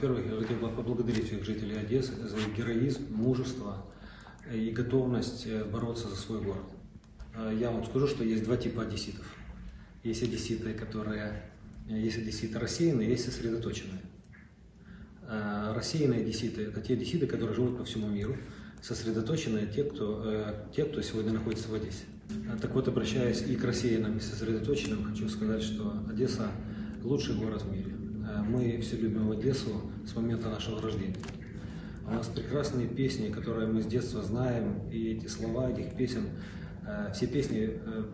Во-первых, я хотел бы поблагодарить всех жителей Одессы за их героизм, мужество и готовность э, бороться за свой город. Э, Я вам скажу, что есть два типа одесситов. Есть одесситы, которые... э, Есть одесситы рассеянные, есть сосредоточенные. Рассеянные одесситы – это те одесситы, которые живут по всему миру. Сосредоточенные – те, кто, те, кто сегодня находится в Одессе. Так вот, обращаясь и к рассеянным, и сосредоточенным, хочу сказать, что Одесса – лучший город в мире. Э, Мы все любим Одессу с момента нашего рождения. У нас прекрасные песни, которые мы с детства знаем, и эти слова этих песен, э, все песни, э,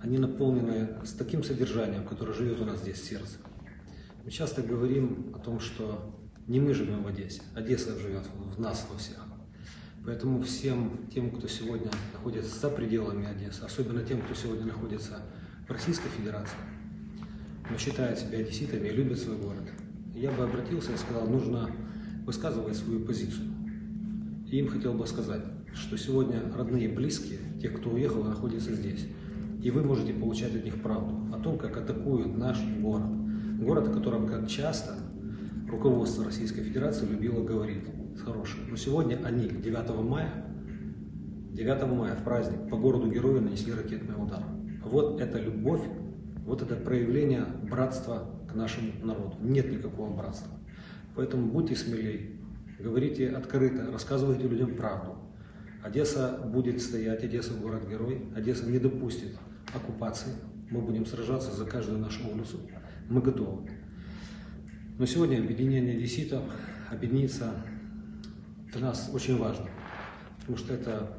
они наполнены с таким содержанием, которое живет у нас здесь в сердце. Мы часто говорим о том, что не мы живем в Одессе, Одесса живет в нас во всех. Поэтому всем тем, кто сегодня находится за пределами Одессы, особенно тем, кто сегодня находится в Российской Федерации, но считает себя одесситами и любит свой город, я бы обратился и сказал, нужно высказывать свою позицию. И им хотел бы сказать, что сегодня родные и близкие, те, кто уехал, находятся здесь. И вы можете получать от них правду о том, как атакуют наш город. Город, о котором как часто руководство Российской Федерации любило говорить с хорошим. Но сегодня они 9 мая, 9 мая в праздник по городу героя нанесли ракетный удар. Вот это любовь, вот это проявление братства к нашему народу. Нет никакого братства. Поэтому будьте смелей, говорите открыто, рассказывайте людям правду. Одесса будет стоять, Одесса город-герой, Одесса не допустит оккупации. Мы будем сражаться за каждую нашу улицу. Мы готовы. Но сегодня объединение одесситов, объединиться для нас очень важно, потому что это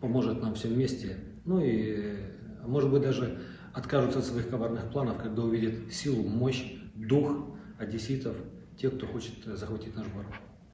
поможет нам всем вместе, ну и, может быть, даже откажутся от своих коварных планов, когда увидят силу, мощь, дух одесситов, тех, кто хочет захватить наш город.